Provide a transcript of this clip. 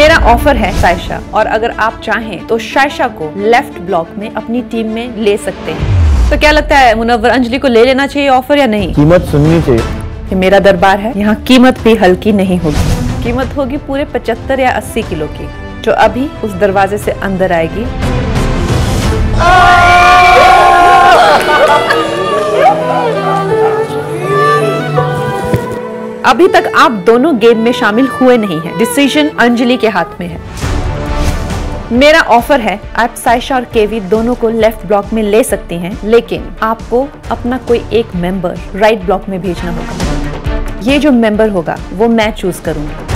मेरा ऑफ़र है सायशा और अगर आप चाहें तो शायशा को लेफ़्ट ब्लॉक में अपनी टीम में ले सकते हैं। तो क्या लगता है मुनवर अंजलि को ले लेना चाहिए ऑफ़र या नहीं? कीमत सुननी चाहिए। कि मेरा दरबार है यहाँ कीमत भी हल्की नहीं होगी। कीमत होगी पूरे 75 या 80 किलो की जो अभी उस दरवाजे से अंदर आएगी। अभी तक आप दोनों गेम में शामिल हुए नहीं है। डिसीज़न अंजलि के हाथ में है। मेरा ऑफ़र है, आप साइशा और केवी दोनों को लेफ़्ट ब्लॉक में ले सकती हैं, लेकिन आपको अपना कोई एक मेंबर राइट ब्लॉक में भेजना होगा। ये जो मेंबर होगा, वो मैं चूज़ करूँगी।